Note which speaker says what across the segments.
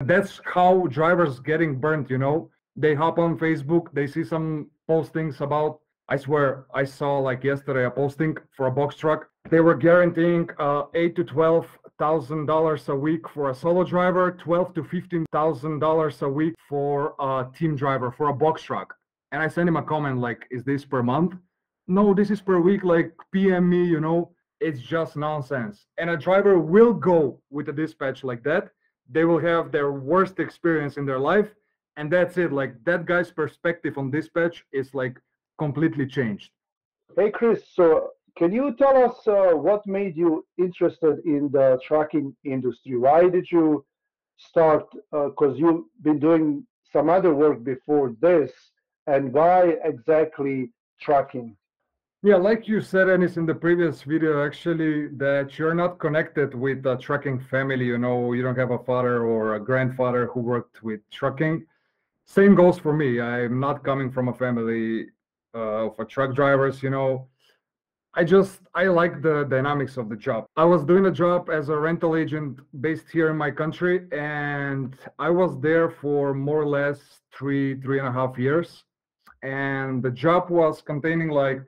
Speaker 1: That's how drivers getting burnt, you know. They hop on Facebook, they see some postings about I swear I saw like yesterday a posting for a box truck. They were guaranteeing uh, eight to twelve thousand dollars a week for a solo driver, twelve to fifteen thousand dollars a week for a team driver for a box truck. And I sent him a comment like, "Is this per month?" No, this is per week. Like PM me, you know. It's just nonsense. And a driver will go with a dispatch like that. They will have their worst experience in their life, and that's it. Like that guy's perspective on dispatch is like completely changed.
Speaker 2: Hey, Chris. So, can you tell us uh, what made you interested in the trucking industry? Why did you start? Because uh, you've been doing some other work before this, and why exactly trucking?
Speaker 1: Yeah, like you said, Enis, in the previous video, actually, that you're not connected with a trucking family. You know, you don't have a father or a grandfather who worked with trucking. Same goes for me. I'm not coming from a family uh, for truck drivers, you know. I just I like the dynamics of the job. I was doing a job as a rental agent based here in my country, and I was there for more or less three three and a half years. And the job was containing like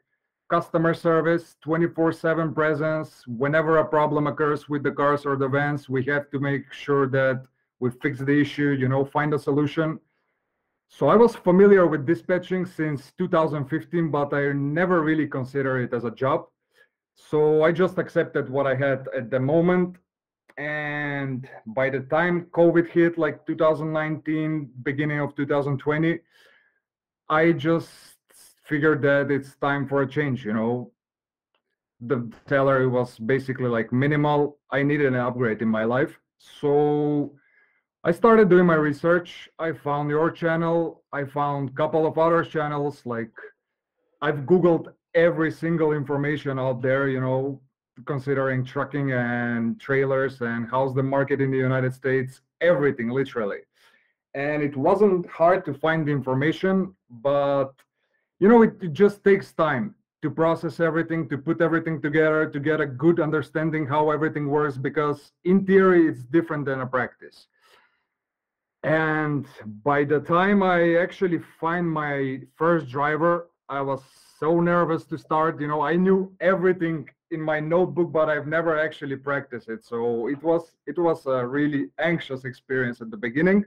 Speaker 1: customer service, 24/7 presence. Whenever a problem occurs with the cars or the vans, we have to make sure that we fix the issue. You know, find a solution so I was familiar with dispatching since 2015, but I never really considered it as a job. So I just accepted what I had at the moment. And by the time COVID hit, like 2019, beginning of 2020, I just figured that it's time for a change, you know. The salary was basically like minimal. I needed an upgrade in my life. So I started doing my research. I found your channel. I found a couple of other channels. Like I've Googled every single information out there, you know, considering trucking and trailers and how's the market in the United States, everything literally. And it wasn't hard to find the information, but you know, it, it just takes time to process everything, to put everything together, to get a good understanding how everything works, because in theory, it's different than a practice and by the time I actually find my first driver, I was so nervous to start. You know, I knew everything in my notebook, but I've never actually practiced it. So it was it was a really anxious experience at the beginning.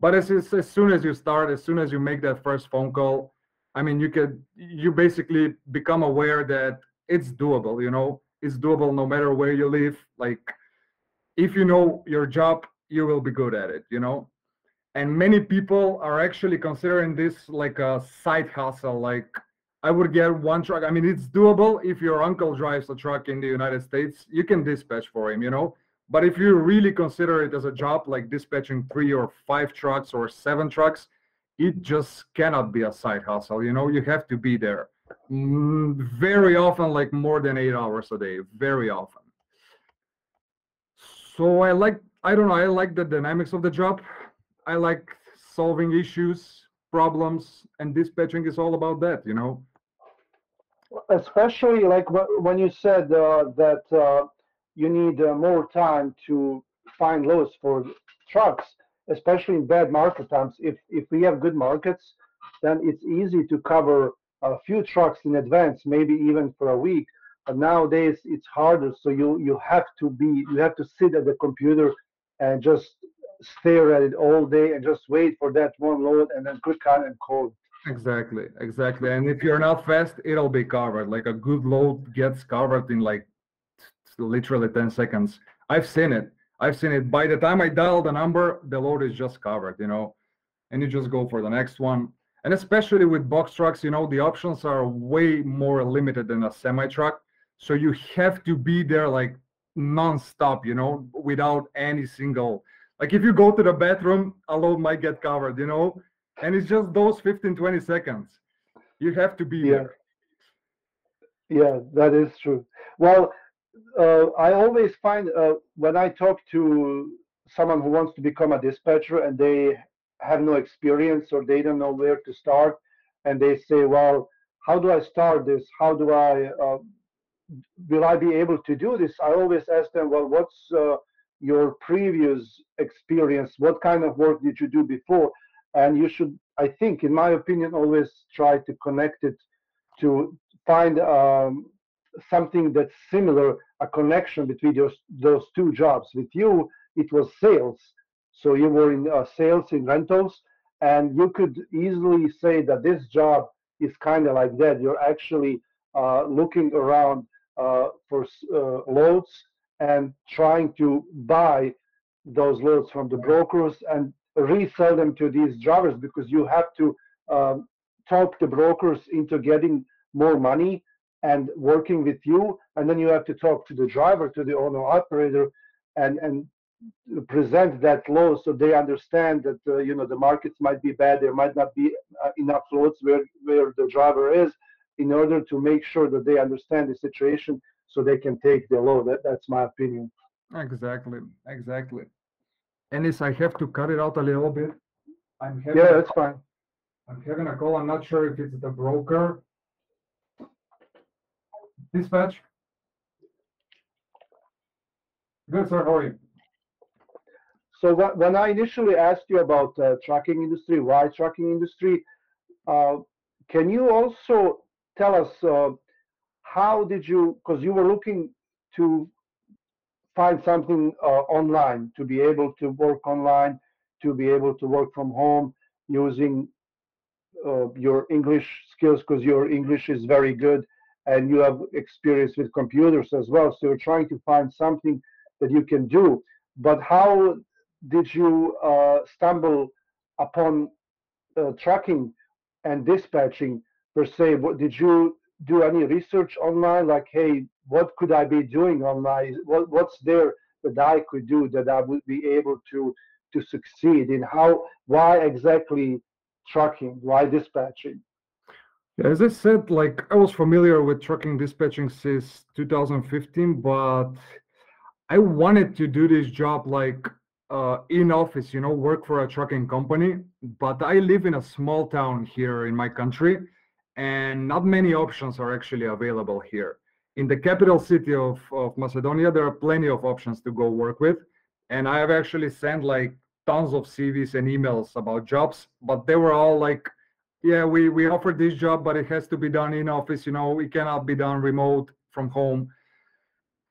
Speaker 1: But as, as soon as you start, as soon as you make that first phone call, I mean, you could you basically become aware that it's doable. You know, it's doable no matter where you live. Like, if you know your job, you will be good at it. You know, and many people are actually considering this like a side hustle like i would get one truck i mean it's doable if your uncle drives a truck in the united states you can dispatch for him you know but if you really consider it as a job like dispatching three or five trucks or seven trucks it just cannot be a side hustle you know you have to be there. Mm, very often like more than eight hours a day very often. So i like i don't know i like the dynamics of the job. I like solving issues, problems, and dispatching is all about that, you know.
Speaker 2: Especially like when you said uh, that uh, you need uh, more time to find loads for trucks, especially in bad market times. If if we have good markets, then it's easy to cover a few trucks in advance, maybe even for a week. But nowadays it's harder, so you you have to be you have to sit at the computer and just stare at it all day and just wait for that one load and then click on and code.
Speaker 1: Exactly, exactly. And if you're not fast, it'll be covered. Like a good load gets covered in like literally 10 seconds. I've seen it. I've seen it. By the time I dial the number, the load is just covered, you know, and you just go for the next one. And especially with box trucks, you know, the options are way more limited than a semi truck. So you have to be there like non-stop, you know, without any single like if you go to the bathroom, a load might get covered, you know, and it's just those 15, 20 seconds. You have to be
Speaker 2: yeah.
Speaker 1: there.
Speaker 2: Yeah, that is true. Well, uh, I always find uh, when I talk to someone who wants to become a dispatcher and they have no experience or they don't know where to start, and they say, "Well, how do I start this? How do I uh, will I be able to do this?" I always ask them, "Well, what's uh, your previous experience. What kind of work did you do before? And you should, I think, in my opinion, always try to connect it to find um, something that's similar, a connection between those, those two jobs. With you, it was sales. So you were in uh, sales in rentals, and you could easily say that this job is kind of like that. You're actually uh, looking around uh, for uh, loads and trying to buy those loads from the brokers and resell them to these drivers because you have to um, talk the brokers into getting more money and working with you and then you have to talk to the driver to the owner operator and and present that load so they understand that uh, you know the markets might be bad there might not be uh, enough loads where where the driver is in order to make sure that they understand the situation so they can take the load that, that's my opinion
Speaker 1: exactly exactly Enis, I have to cut it out a little bit.
Speaker 2: I'm having yeah, that's fine.
Speaker 1: I'm having a call. I'm not sure if it's the broker. Dispatch. Good, sir. How are you?
Speaker 2: So when I initially asked you about uh, trucking industry, why trucking industry, uh, can you also tell us uh, how did you, because you were looking to find something uh, online to be able to work online, to be able to work from home using uh, your English skills because your English is very good and you have experience with computers as well. So you're trying to find something that you can do. But how did you uh, stumble upon uh, tracking and dispatching per se? What, did you do any research online? Like, hey, what could I be doing online? What, what's there that I could do that I would be able to to succeed in? How? Why exactly trucking? Why dispatching?
Speaker 1: As I said, like I was familiar with trucking dispatching since 2015, but I wanted to do this job like uh, in office, you know, work for a trucking company. But I live in a small town here in my country, and not many options are actually available here in the capital city of, of Macedonia, there are plenty of options to go work with. And I have actually sent like tons of CVs and emails about jobs, but they were all like, yeah, we, we offer this job, but it has to be done in office, you know, it cannot be done remote from home.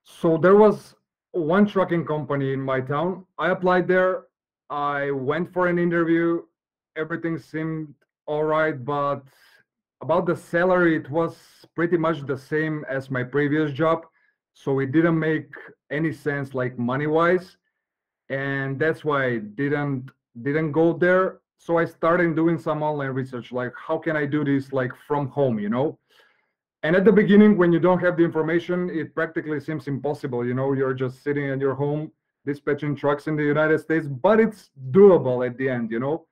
Speaker 1: So there was one trucking company in my town. I applied there. I went for an interview. Everything seemed all right, but about the salary, it was pretty much the same as my previous job. So it didn't make any sense like money wise. And that's why I didn't didn't go there. So I started doing some online research, like how can I do this like from home, you know? And at the beginning, when you don't have the information, it practically seems impossible. You know, you're just sitting at your home dispatching trucks in the United States, but it's doable at the end, you know?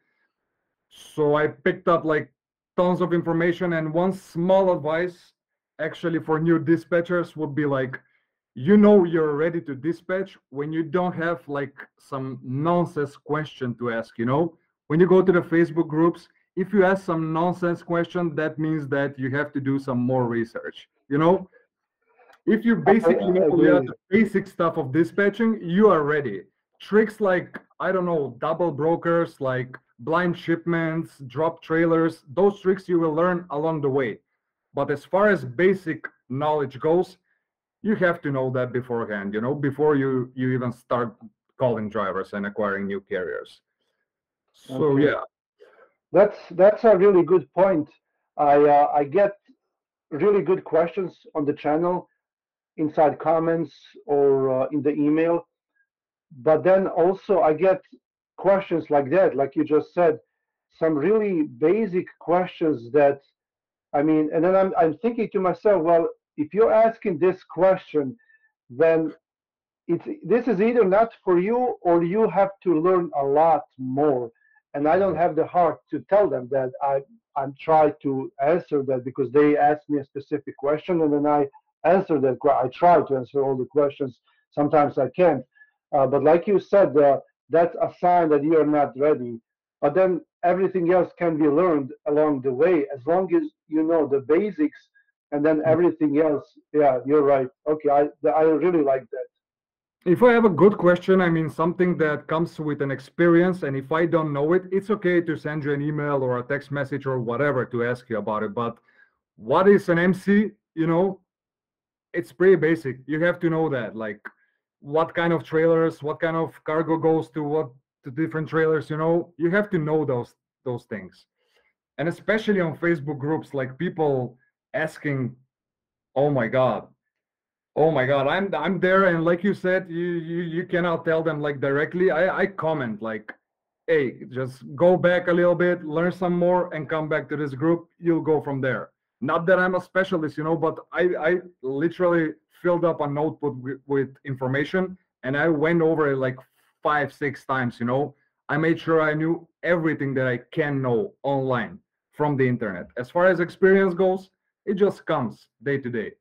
Speaker 1: So I picked up like tons of information. And one small advice actually for new dispatchers would be like, you know you're ready to dispatch when you don't have like some nonsense question to ask, you know? When you go to the Facebook groups, if you ask some nonsense question, that means that you have to do some more research, you know? If you basically know the basic stuff of dispatching, you are ready. Tricks like, I don't know, double brokers, like blind shipments, drop trailers, those tricks you will learn along the way. But as far as basic knowledge goes, you have to know that beforehand, you know, before you you even start calling drivers and acquiring new carriers. So okay. yeah.
Speaker 2: That's that's a really good point. I uh, I get really good questions on the channel inside comments or uh, in the email but then also i get questions like that, like you just said, some really basic questions that, I mean, and then I'm, I'm thinking to myself, well, if you're asking this question, then it's this is either not for you or you have to learn a lot more. And I don't have the heart to tell them that I I'm trying to answer that because they asked me a specific question and then I answer that. I try to answer all the questions. Sometimes I can't. Uh, but like you said, uh, that's a sign that you're not ready. But then everything else can be learned along the way as long as you know the basics and then mm. everything else. Yeah, you're right. Okay, I I really like that.
Speaker 1: If I have a good question, I mean something that comes with an experience, and if I don't know it, it's okay to send you an email or a text message or whatever to ask you about it. But what is an MC? You know, it's pretty basic. You have to know that, like, what kind of trailers, what kind of cargo goes to what to different trailers. You know, you have to know those those things, and especially on Facebook groups, like people asking, "Oh my God, Oh my God, I'm I'm there, and like you said, you you you cannot tell them like directly. I I comment like, hey, just go back a little bit, learn some more, and come back to this group. You'll go from there. Not that I'm a specialist, you know, but I I literally filled up a notebook with, with information, and I went over it like five six times. You know, I made sure I knew everything that I can know online from the internet. As far as experience goes, it just comes day to day.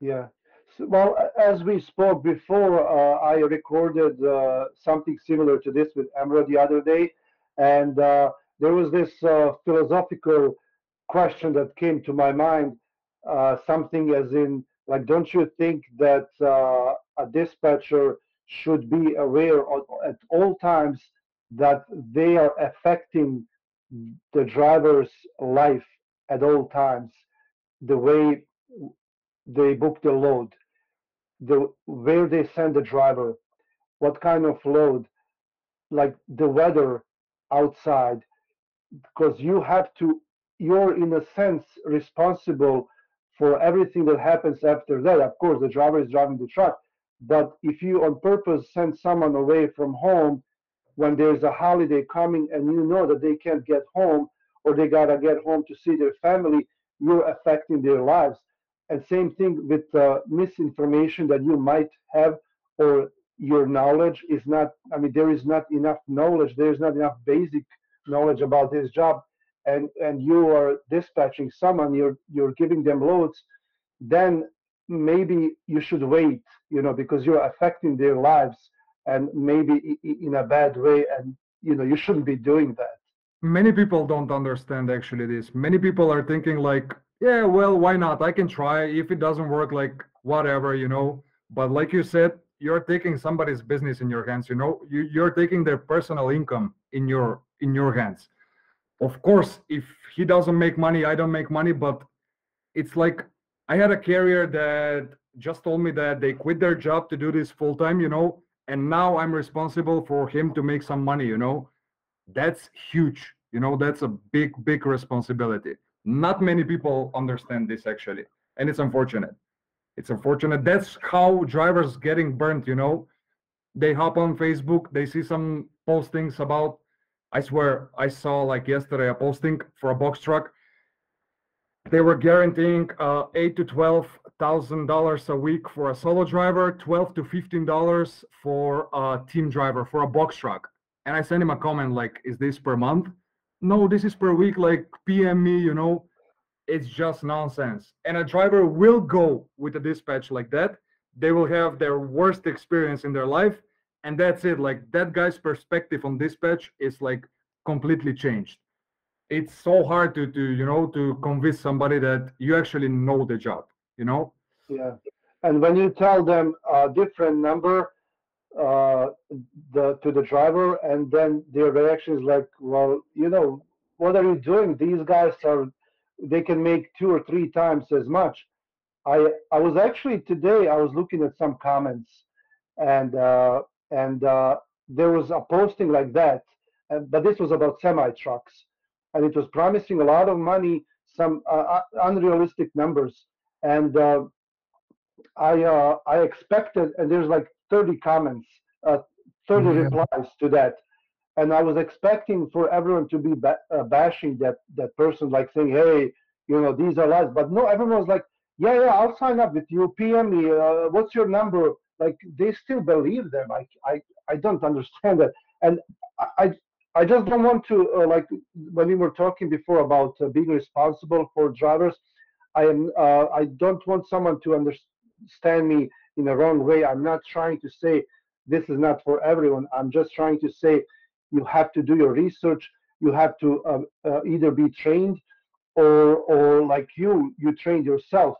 Speaker 2: Yeah. Well, as we spoke before, uh, I recorded uh, something similar to this with Emra the other day, and uh, there was this uh, philosophical question that came to my mind. Uh, something as in, like, don't you think that uh, a dispatcher should be aware of, at all times that they are affecting the driver's life at all times, the way they book the load? The where they send the driver, what kind of load, like the weather outside, because you have to, you're in a sense responsible for everything that happens after that. Of course, the driver is driving the truck, but if you on purpose send someone away from home when there's a holiday coming and you know that they can't get home or they gotta get home to see their family, you're affecting their lives. And same thing with uh, misinformation that you might have or your knowledge is not, I mean, there is not enough knowledge, there's not enough basic knowledge about this job. And, and you are dispatching someone, you're, you're giving them loads, then maybe you should wait, you know, because you're affecting their lives and maybe in a bad way. And, you know, you shouldn't be doing that.
Speaker 1: Many people don't understand actually this. Many people are thinking like, yeah, well, why not? I can try. If it doesn't work, like whatever, you know. But like you said, you're taking somebody's business in your hands. You know, you, you're taking their personal income in your in your hands. Of course, if he doesn't make money, I don't make money. But it's like I had a carrier that just told me that they quit their job to do this full time. You know, and now I'm responsible for him to make some money. You know, that's huge. You know, that's a big, big responsibility not many people understand this actually, and it's unfortunate. It's unfortunate. That's how drivers getting burnt. You know, they hop on Facebook, they see some postings about. I swear, I saw like yesterday a posting for a box truck. They were guaranteeing uh, eight to twelve thousand dollars a week for a solo driver, twelve to fifteen dollars for a team driver for a box truck. And I sent him a comment like, "Is this per month?" No, this is per week, like PM me, you know, it's just nonsense. And a driver will go with a dispatch like that. They will have their worst experience in their life. And that's it. Like that guy's perspective on dispatch is like completely changed. It's so hard to, to you know, to convince somebody that you actually know the job, you know?
Speaker 2: Yeah. And when you tell them a different number, uh, the to the driver, and then their reaction is like, "Well, you know, what are you doing? These guys are, they can make two or three times as much." I I was actually today I was looking at some comments, and uh, and uh, there was a posting like that, but this was about semi trucks, and it was promising a lot of money, some uh, uh, unrealistic numbers, and uh, I I expected, and there's like 30 comments, uh, 30 yeah. replies to that. And I was expecting for everyone to be ba- uh, bashing that, that person, like saying, hey, you know, these are lies. But no, everyone was like, yeah, yeah, I'll sign up with you. PM me. Uh, what's your number? Like they still believe them. I, I, I don't understand that. And I, I just don't want to uh, like when we were talking before about uh, being responsible for drivers. I am. Uh, I don't want someone to understand me in a wrong way. I'm not trying to say this is not for everyone. I'm just trying to say you have to do your research. You have to uh, uh, either be trained or, or like you, you train yourself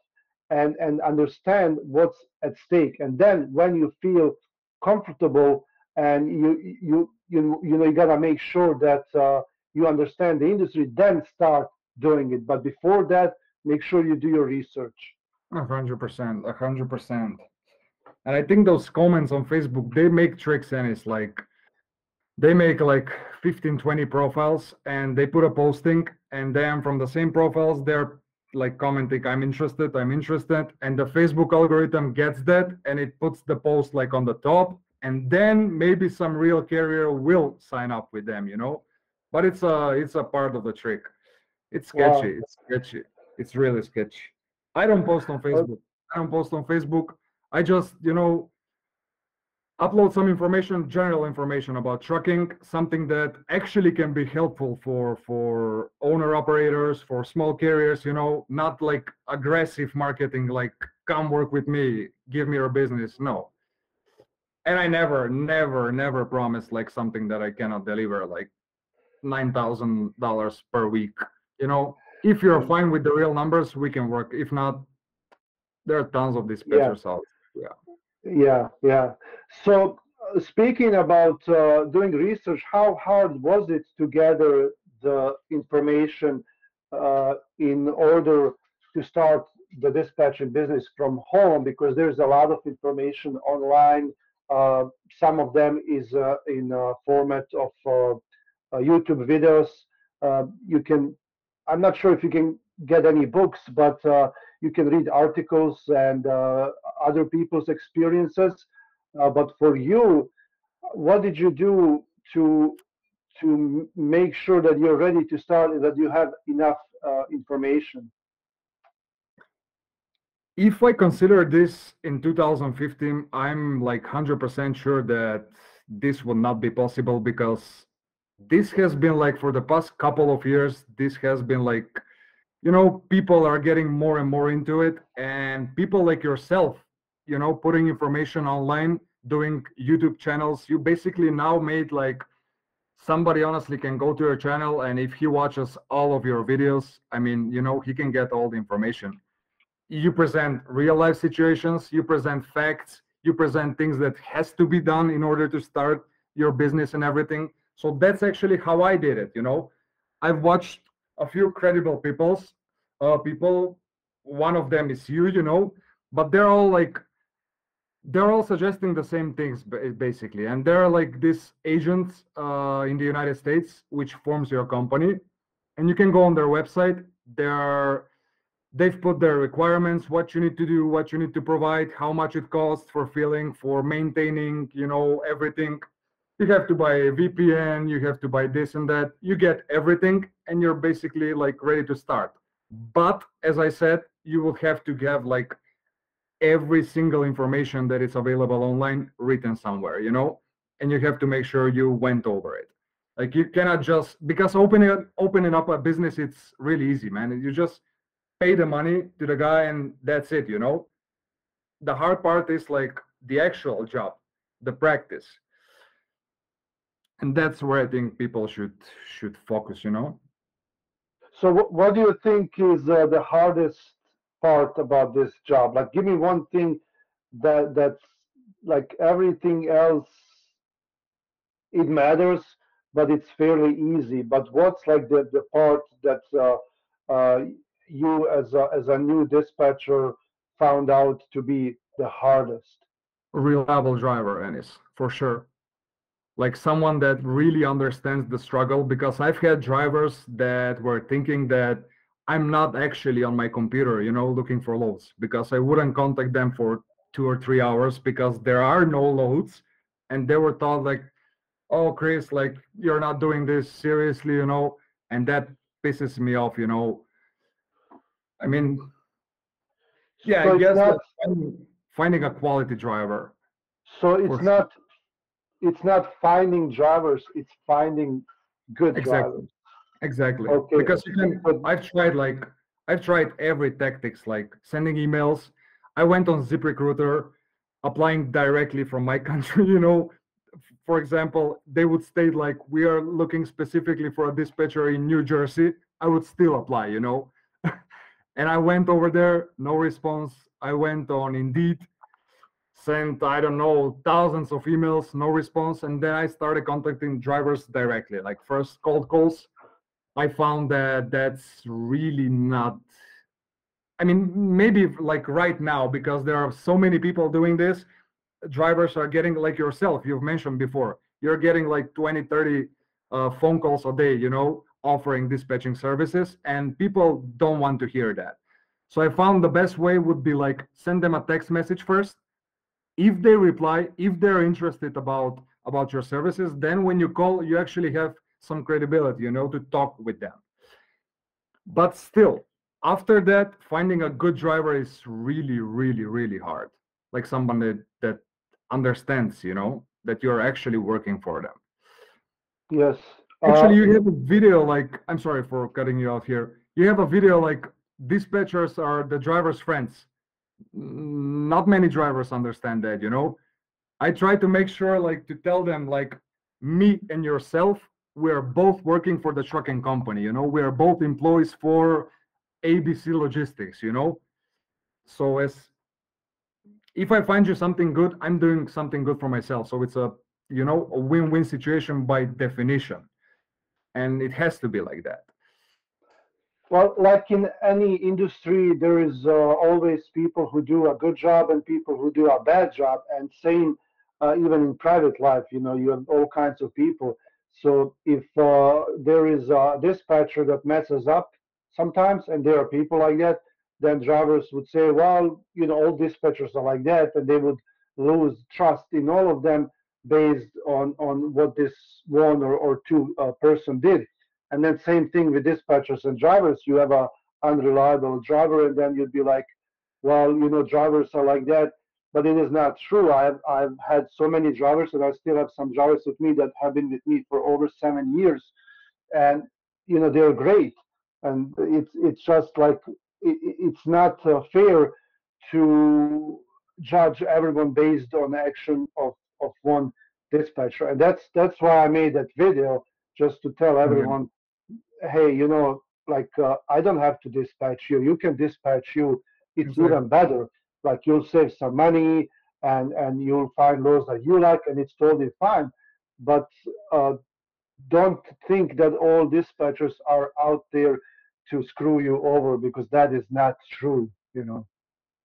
Speaker 2: and, and understand what's at stake. And then when you feel comfortable and you, you, you, you know, you gotta make sure that uh, you understand the industry, then start doing it. But before that, make sure you do your research.
Speaker 1: 100%, 100%. And I think those comments on Facebook, they make tricks and it's like they make like 15, 20 profiles and they put a posting and then from the same profiles they're like commenting, I'm interested, I'm interested. And the Facebook algorithm gets that and it puts the post like on the top. And then maybe some real carrier will sign up with them, you know? But it's a it's a part of the trick. It's
Speaker 2: Wow.
Speaker 1: sketchy. It's sketchy. It's really sketchy. I don't post on Facebook. I don't post on Facebook. I just, you know, upload some information, general information about trucking, something that actually can be helpful for for owner operators, for small carriers, you know, not like aggressive marketing like come work with me, give me your business. No. And I never, never, never promise like something that I cannot deliver, like nine thousand dollars per week. You know, if you're mm. fine with the real numbers, we can work. If not, there are tons of dispatchers out.
Speaker 2: Yeah, yeah. So uh, speaking about uh, doing research, how hard was it to gather the information uh, in order to start the dispatching business from home? Because there's a lot of information online. Uh, some of them is uh, in format of uh, YouTube videos. You can, I'm not sure if you can get any books, but uh, you can read articles and uh, other people's experiences. Uh, but for you, what did you do to to make sure that you're ready to start and that you have enough information?
Speaker 1: If I consider this in 2015, I'm like 100% sure that this would not be possible because this has been like for the past couple of years, this has been like, you know, people are getting more and more into it, and people like yourself, you know, putting information online, doing YouTube channels, you basically now made like somebody honestly can go to your channel and if he watches all of your videos, I mean, you know, he can get all the information. You present real life situations you present facts you present things that has to be done in order to start your business and everything. So that's actually how i did it you know? I've watched a few credible people's uh people one of them is you you know but they're all like they're all suggesting the same things basically. And there are like these agents uh, in the united states which forms your company. And you can go on their website. They're they've put their requirements what you need to do what you need to provide how much it costs for filling for maintaining you know everything. You have to buy a vpn you have to buy this and that. You get everything and you're basically like ready to start but as i said you will have to have like every single information that is available online written somewhere you know? And you have to make sure you went over it. Like you cannot just because opening opening up a business it's really easy man. You just pay the money to the guy and that's it you know? The hard part is like the actual job the practice. And that's where i think people should should focus you know
Speaker 2: So, what, what do you think is uh, the hardest part about this job? Like, give me one thing that that's like everything else. It matters, but it's fairly easy. But what's like the the part that uh, uh, you as a as a new dispatcher found out to be the hardest?
Speaker 1: reliable driver Enis for sure like someone that really understands the struggle because i've had drivers that were thinking that i'm not actually on my computer you know looking for loads because i wouldn't contact them for two or three hours because there are no loads. And they were thought like oh chris like you're not doing this seriously you know and that pisses me off you know. I mean yeah
Speaker 2: So
Speaker 1: i guess
Speaker 2: not-
Speaker 1: finding, finding a quality driver
Speaker 2: So it's not it's not finding drivers; it's finding good
Speaker 1: Exactly.
Speaker 2: drivers.
Speaker 1: Exactly.
Speaker 2: Okay,
Speaker 1: Because you can,
Speaker 2: but-
Speaker 1: I've tried like, I've tried every tactics, like sending emails. I went on ZipRecruiter, applying directly from my country, you know. For example, they would state like, we are looking specifically for a dispatcher in New Jersey. I would still apply, you know. And I went over there, no response. I went on Indeed, sent, I don't know, thousands of emails, no response. And then I started contacting drivers directly, like first cold calls. I found that that's really not, I mean, maybe like right now, because there are so many people doing this, drivers are getting like yourself, you've mentioned before, you're getting like 20, 30 uh, phone calls a day, you know, offering dispatching services, and people don't want to hear that. So I found the best way would be like send them a text message first. If they reply, if they're interested about about your services, then when you call, you actually have some credibility, you know, to talk with them. But still, after that, finding a good driver is really, really, really hard. Like someone that, that understands, you know, that you're actually working for them.
Speaker 2: Yes.
Speaker 1: Actually, uh, you have a video like, I'm sorry for cutting you off here. You have a video like dispatchers are the driver's friends. Not many drivers understand that, you know. I try to make sure like to tell them like me and yourself, we're both working for the trucking company, you know, we're both employees for ABC Logistics, you know. So as if I find you something good, I'm doing something good for myself. So it's a you know a win-win situation by definition, and it has to be like that.
Speaker 2: Well, like in any industry, there is uh, always people who do a good job and people who do a bad job, and same uh, even in private life. You know, you have all kinds of people. So if uh, there is a dispatcher that messes up sometimes, and there are people like that, then drivers would say, well, you know, all dispatchers are like that, and they would lose trust in all of them based on on what this one or, or two uh, person did. And then same thing with dispatchers and drivers. You have a unreliable driver, and then you'd be like, well, you know, drivers are like that. But it is not true. I've I've had so many drivers, and I still have some drivers with me that have been with me for over seven years, and you know they're great. And it's it's just like it, it's not uh, fair to judge everyone based on the action of, of one dispatcher and that's that's why i made that video just to tell mm-hmm. everyone. Hey you know like uh, i don't have to dispatch you. You can dispatch you. It's exactly. even better. Like you'll save some money and and you'll find loads that you like and it's totally fine. But uh, don't think that all dispatchers are out there to screw you over because that is not true you know.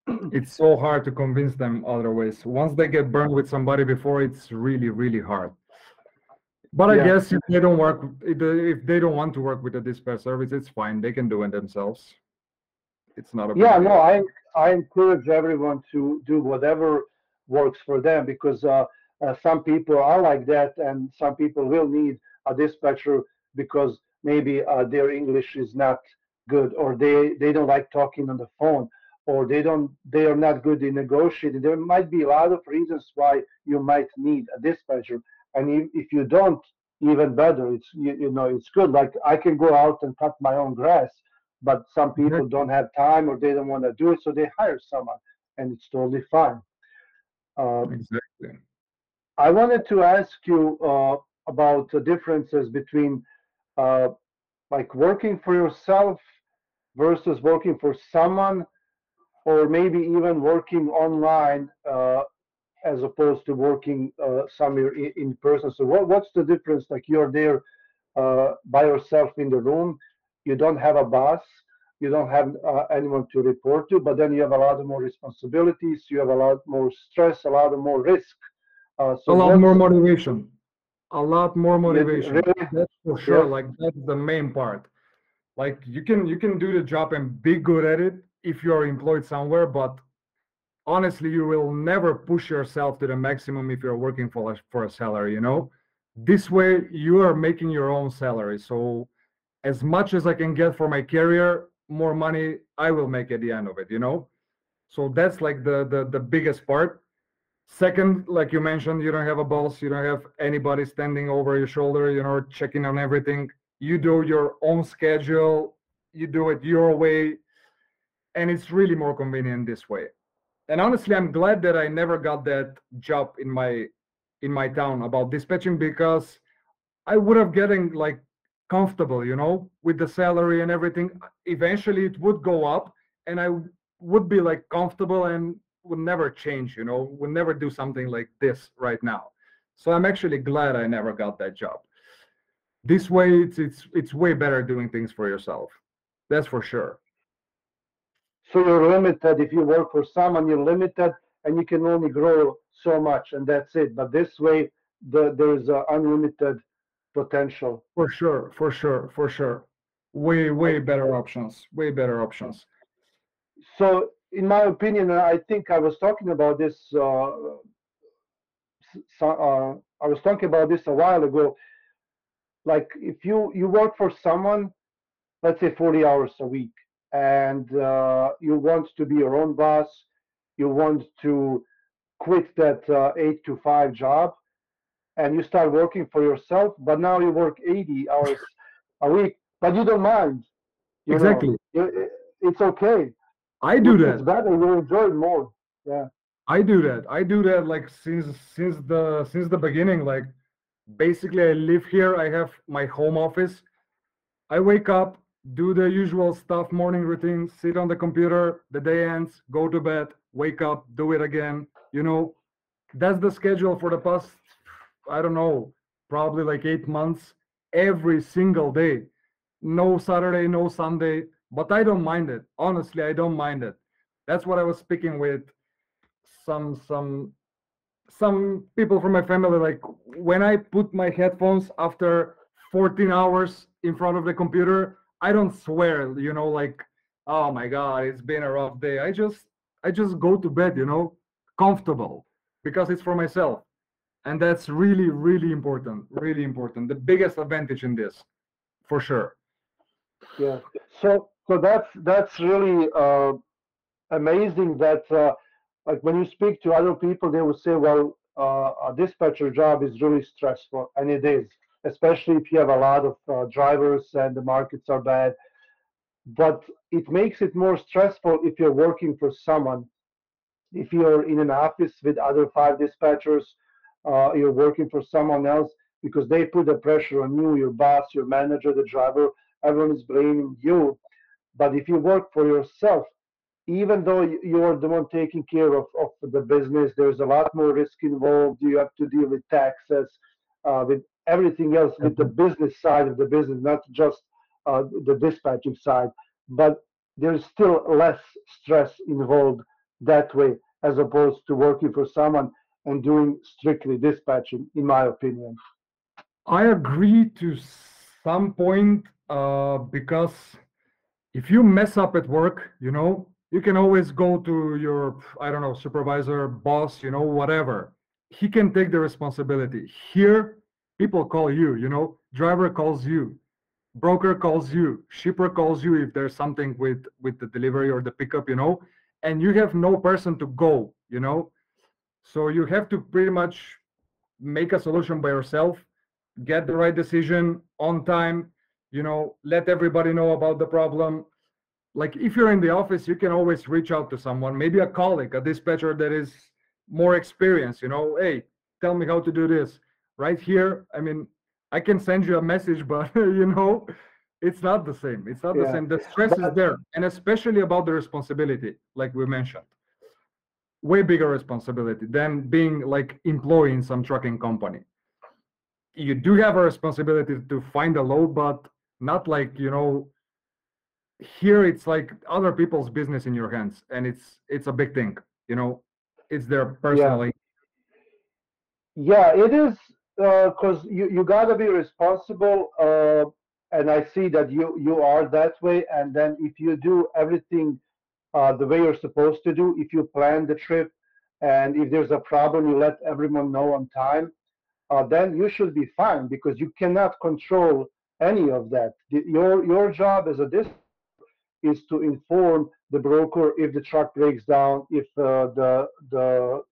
Speaker 1: It's so hard to convince them otherwise. Once they get burned with somebody before it's really really hard but i yeah. guess if they don't work if they don't want to work with a dispatch service it's fine they can do it themselves it's not a
Speaker 2: yeah no i i encourage everyone to do whatever works for them because uh, uh, some people are like that and some people will need a dispatcher because maybe uh, their English is not good, or they they don't like talking on the phone, or they don't they are not good in negotiating. There might be a lot of reasons why you might need a dispatcher, and if, if you don't, even better. It's you, you know it's good. Like I can go out and cut my own grass, but some people don't have time or they don't want to do it, so they hire someone, and it's totally fine.
Speaker 1: Um, exactly.
Speaker 2: I wanted to ask you uh, about the differences between uh, like working for yourself versus working for someone or maybe even working online uh, as opposed to working uh, somewhere in, in, person so what, what's the difference like you're there uh, by yourself in the room you don't have a boss you don't have uh, anyone to report to but then you have a lot more responsibilities you have a lot more stress a lot more risk
Speaker 1: uh, so a lot more motivation a lot more motivation. Really? That's for sure. Yeah. Like that's the main part. Like you can you can do the job and be good at it if you're employed somewhere, but honestly, you will never push yourself to the maximum if you're working for a, for a salary. You know, this way you are making your own salary. So as much as I can get for my career, more money I will make at the end of it. You know, so that's like the the the biggest part Second, like you mentioned, you don't have a boss, you don't have anybody standing over your shoulder, you know, checking on everything. You do your own schedule, you do it your way, and it's really more convenient this way. And honestly, I'm glad that I never got that job in my in my town about dispatching because I would have getting like comfortable, you know, with the salary and everything. Eventually, it would go up and I would be like comfortable and would never change, you know, would never do something like this right now. So I'm actually glad I never got that job. This way, it's it's it's way better doing things for yourself. That's for sure.
Speaker 2: So you're limited. If you work for someone, you're limited, and you can only grow so much, and that's it. But this way, the, there's uh, unlimited potential.
Speaker 1: For sure, for sure, for sure. Way way better options. Way better options.
Speaker 2: So, in my opinion, I think I was talking about this. Uh, so, uh, I was talking about this a while ago. Like, if you you work for someone, let's say 40 hours a week, and uh, you want to be your own boss, you want to quit that uh, eight to five job, and you start working for yourself. But now you work 80 hours a week, but you don't mind. You
Speaker 1: exactly.
Speaker 2: Know, it's okay.
Speaker 1: I do that.
Speaker 2: It's better. You enjoy it more. Yeah.
Speaker 1: I do that. I do that like since since the since the beginning. Like basically, I live here. I have my home office. I wake up, do the usual stuff, morning routine, sit on the computer. The day ends, go to bed, wake up, do it again. You know, that's the schedule for the past. I don't know, probably like eight months, every single day. No Saturday, no Sunday, but I don't mind it. Honestly, I don't mind it. That's what I was speaking with some some some people from my family like when i put my headphones after 14 hours in front of the computer i don't swear you know like oh my god it's been a rough day. I just i just go to bed you know comfortable because it's for myself. And that's really really important really important the biggest advantage in this for sure.
Speaker 2: Yeah. So so that's that's really uh amazing that uh like when you speak to other people, they will say, well, uh, a dispatcher job is really stressful, and it is, especially if you have a lot of uh, drivers and the markets are bad. But it makes it more stressful if you're working for someone. If you're in an office with other five dispatchers, uh, you're working for someone else because they put the pressure on you, your boss, your manager, the driver. Everyone is blaming you. But if you work for yourself, even though you're the one taking care of, of the business, there's a lot more risk involved. You have to deal with taxes, uh, with everything else, with the business side of the business, not just uh, the dispatching side. But there's still less stress involved that way, as opposed to working for someone and doing strictly dispatching, in my opinion.
Speaker 1: I agree to some point uh, because if you mess up at work, you know, you can always go to your i don't know supervisor boss you know whatever he can take the responsibility here people call you you know? Driver calls you. Broker calls you. Shipper calls you if there's something with with the delivery or the pickup you know? And you have no person to go you know? So you have to pretty much make a solution by yourself get the right decision on time you know? Let everybody know about the problem. Like if you're in the office you can always reach out to someone maybe a colleague a dispatcher that is more experienced you know? Hey tell me how to do this right here i mean i can send you a message but you know it's not the same it's not yeah. the same the stress is there and especially about the responsibility like we mentioned way bigger responsibility than being like employee in some trucking company you do have a responsibility to find a load but not like you know here it's like other people's business in your hands and it's it's a big thing you know it's their personally
Speaker 2: yeah. yeah it is because uh, you you got to be responsible uh, and i see that you you are that way and then if you do everything uh, the way you're supposed to do if you plan the trip and if there's a problem you let everyone know on time then you should be fine because you cannot control any of that. Your your job as a district is to inform the broker if the truck breaks down, if uh, the the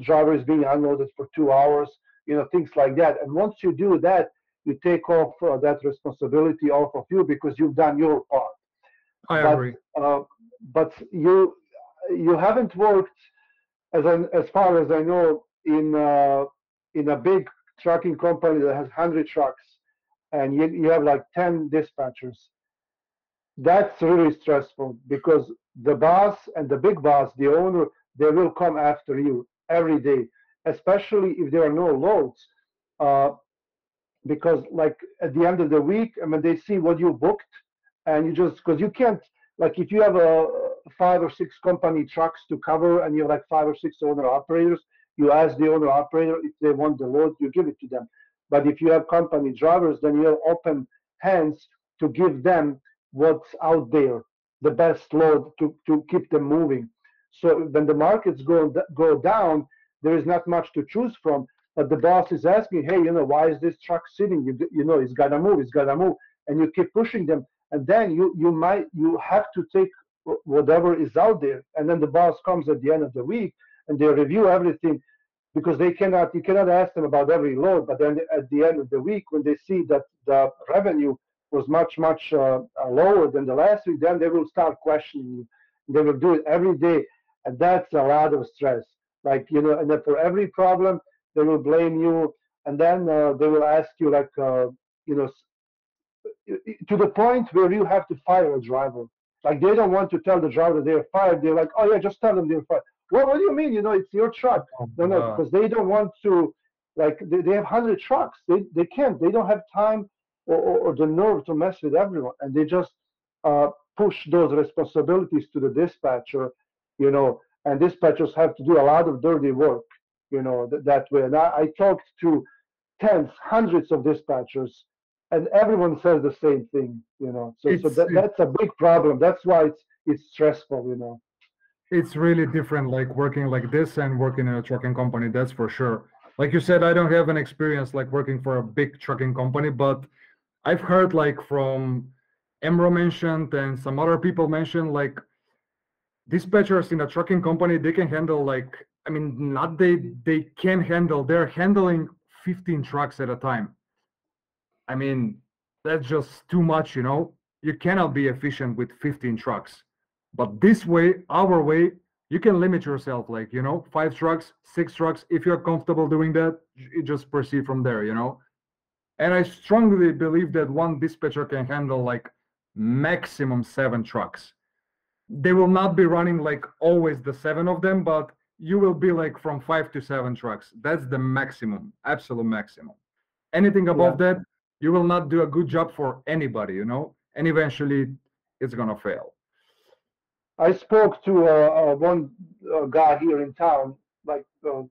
Speaker 2: driver is being unloaded for two hours, you know, things like that. And once you do that, you take off uh, that responsibility off of you because you've done your part.
Speaker 1: I
Speaker 2: but,
Speaker 1: agree.
Speaker 2: Uh, but you you haven't worked as an, as far as I know in uh, in a big trucking company that has hundred trucks, and you you have like ten dispatchers that's really stressful because the boss and the big boss, the owner, they will come after you every day, especially if there are no loads. Uh, because like at the end of the week, I mean, they see what you booked, and you just because you can't like if you have a five or six company trucks to cover and you have like five or six owner operators, you ask the owner operator if they want the load, you give it to them. But if you have company drivers, then you have open hands to give them what's out there, the best load to, to keep them moving. So when the markets go go down, there is not much to choose from. But the boss is asking, hey, you know, why is this truck sitting? You, you know, it's gotta move, it's gotta move, and you keep pushing them, and then you you might you have to take whatever is out there, and then the boss comes at the end of the week and they review everything because they cannot you cannot ask them about every load, but then at the end of the week when they see that the revenue was much much uh, uh lower than the last week, then they will start questioning you. They will do it every day, and that's a lot of stress. Like you know, and then for every problem they will blame you, and then uh, they will ask you like uh, you know to the point where you have to fire a driver. Like they don't want to tell the driver they're fired. They're like, oh yeah, just tell them they're fired. What, what do you mean? You know, it's your truck. Oh, no, no, because they don't want to. Like they, they have hundred trucks. They they can't. They don't have time or, or, or the nerve to mess with everyone, and they just uh, push those responsibilities to the dispatcher. You know, and dispatchers have to do a lot of dirty work you know, th- that way. And I, I talked to tens, hundreds of dispatchers, and everyone says the same thing, you know. So, so that, that's a big problem. That's why it's it's stressful, you know.
Speaker 1: It's really different, like working like this and working in a trucking company. That's for sure. Like you said, I don't have an experience like working for a big trucking company, but I've heard like from Emro mentioned and some other people mentioned like dispatchers in a trucking company they can handle like I mean, not they they can handle. They're handling 15 trucks at a time. I mean, that's just too much, you know. You cannot be efficient with 15 trucks. But this way, our way, you can limit yourself, like you know, five trucks, six trucks. If you're comfortable doing that, you just proceed from there, you know. And I strongly believe that one dispatcher can handle like maximum seven trucks. They will not be running like always the seven of them, but you will be like from five to seven trucks. That's the maximum, absolute maximum. Anything above yeah. that, you will not do a good job for anybody, you know, and eventually it's gonna fail.
Speaker 2: I spoke to uh, uh, one uh, guy here in town like uh,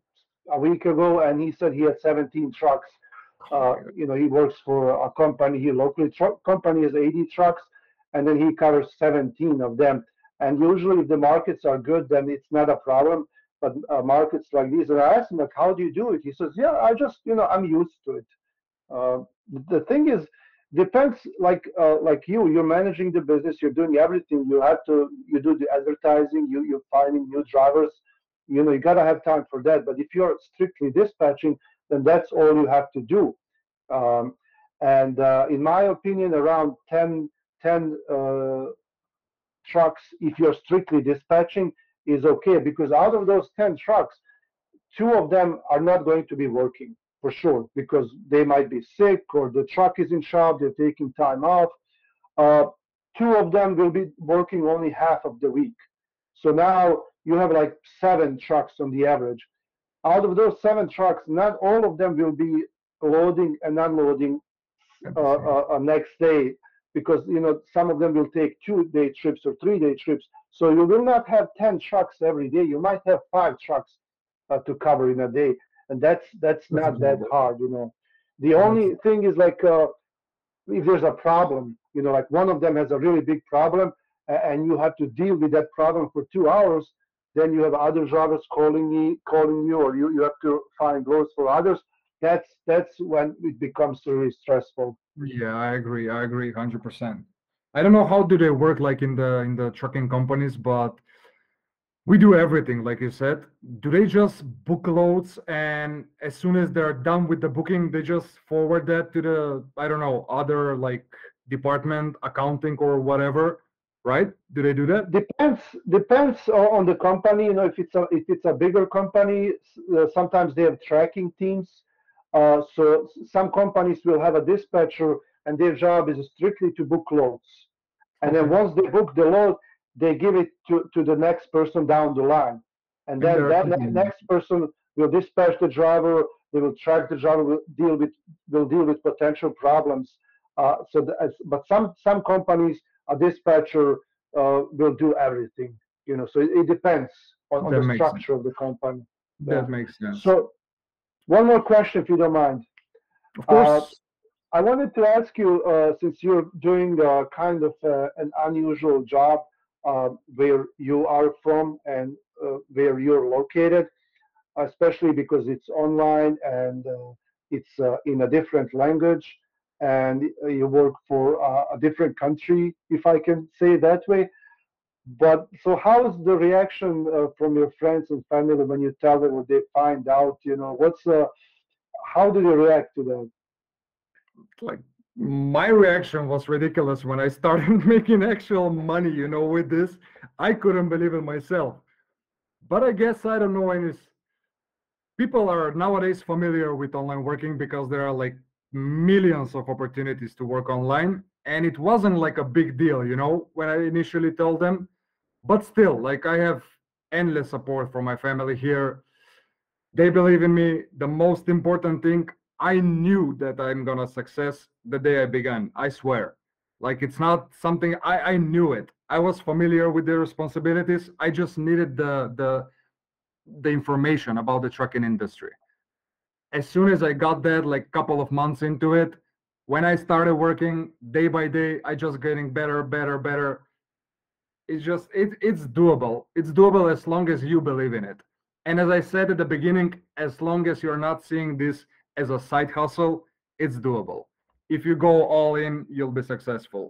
Speaker 2: a week ago, and he said he had 17 trucks. Uh, you know, he works for a company here locally. Truck company has 80 trucks, and then he covers 17 of them. And usually, if the markets are good, then it's not a problem but uh, markets like these. And I asked him, like, how do you do it? He says, yeah, I just, you know, I'm used to it. Uh, the thing is, depends like uh, like you you're managing the business you're doing everything you have to you do the advertising you you're finding new drivers you know you got to have time for that but if you're strictly dispatching then that's all you have to do um, and uh, in my opinion around 10 10 uh, trucks if you're strictly dispatching is okay because out of those 10 trucks, two of them are not going to be working for sure because they might be sick or the truck is in shop, they're taking time off. Uh, two of them will be working only half of the week. So now you have like seven trucks on the average. Out of those seven trucks, not all of them will be loading and unloading uh, uh, uh next day because you know some of them will take two day trips or three day trips. So you will not have 10 trucks every day. You might have five trucks uh, to cover in a day. And that's that's not that hard you know. The only thing is like uh, if there's a problem you know like one of them has a really big problem and you have to deal with that problem for two hours then you have other drivers calling me calling you or you, you have to find roads for others. That's that's when it becomes really stressful
Speaker 1: yeah i agree i agree 100% i don't know how do they work like in the in the trucking companies but we do everything like you said. Do they just book loads and as soon as they're done with the booking they just forward that to the i don't know other like department accounting or whatever right? Do they do that?
Speaker 2: Depends depends on the company you know if it's a if it's a bigger company uh, sometimes they have tracking teams uh, so some companies will have a dispatcher and their job is strictly to book loads. and then once they book the load, they give it to, to the next person down the line. And then that ne- next person will dispatch the driver, they will track the driver, will deal with, will deal with potential problems. Uh, so, the, but some, some companies, a dispatcher, uh, will do everything, you know, so it, it depends on, on the
Speaker 1: makes sense.
Speaker 2: structure of the company. Yeah.
Speaker 1: That makes sense.
Speaker 2: So, one more question, if you don't mind.
Speaker 1: Of course,
Speaker 2: I wanted to ask you, uh, since you're doing uh, kind of uh, an unusual job uh, where you are from and uh, where you're located, especially because it's online and uh, it's uh, in a different language and uh, you work for uh, a different country, if I can say it that way. But so, how is the reaction uh, from your friends and family when you tell them what they find out? You know, what's uh, how do they react to that?
Speaker 1: like my reaction was ridiculous when I started making actual money, you know, with this. I couldn't believe it myself. But I guess I don't know any. People are nowadays familiar with online working because there are like millions of opportunities to work online. And it wasn't like a big deal, you know, when I initially told them. But still, like I have endless support from my family here. They believe in me. The most important thing, I knew that I'm gonna success the day I began. I swear. Like it's not something I, I knew it. I was familiar with the responsibilities. I just needed the the the information about the trucking industry. As soon as I got that, like couple of months into it, when I started working day by day, I just getting better, better, better. It's just it it's doable. It's doable as long as you believe in it. And as I said at the beginning, as long as you're not seeing this as a side hustle, it's doable. If you go all in, you'll be successful.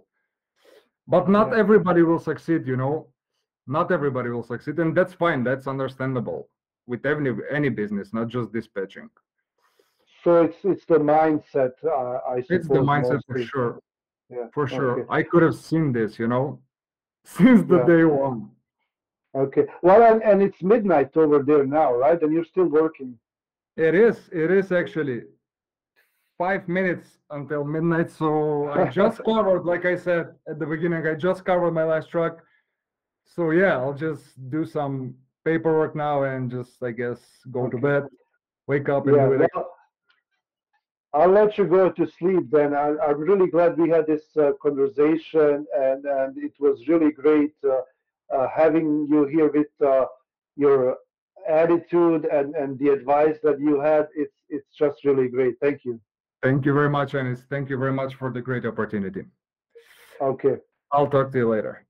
Speaker 1: But not
Speaker 2: Yeah.
Speaker 1: everybody will succeed, you know. Not everybody will succeed, and that's fine. That's understandable with any any business, not just dispatching.
Speaker 2: So it's it's the mindset, uh, I suppose.
Speaker 1: It's the mindset for sure.
Speaker 2: Yeah.
Speaker 1: For sure.
Speaker 2: Okay.
Speaker 1: I could have seen this, you know, since the
Speaker 2: Yeah.
Speaker 1: day one.
Speaker 2: Okay. Well, and, and it's midnight over there now, right? And you're still working.
Speaker 1: It is. It is actually five minutes until midnight. So I just covered, like I said at the beginning, I just covered my last truck. So yeah, I'll just do some paperwork now and just, I guess, go to bed, wake up and
Speaker 2: Yeah.
Speaker 1: do it.
Speaker 2: Well, I'll let you go to sleep then. I, I'm really glad we had this uh, conversation, and and it was really great uh, uh, having you here with uh, your attitude and and the advice that you had. It's it's just really great. Thank you.
Speaker 1: Thank you very much, Enis. Thank you very much for the great opportunity.
Speaker 2: Okay.
Speaker 1: I'll talk to you later.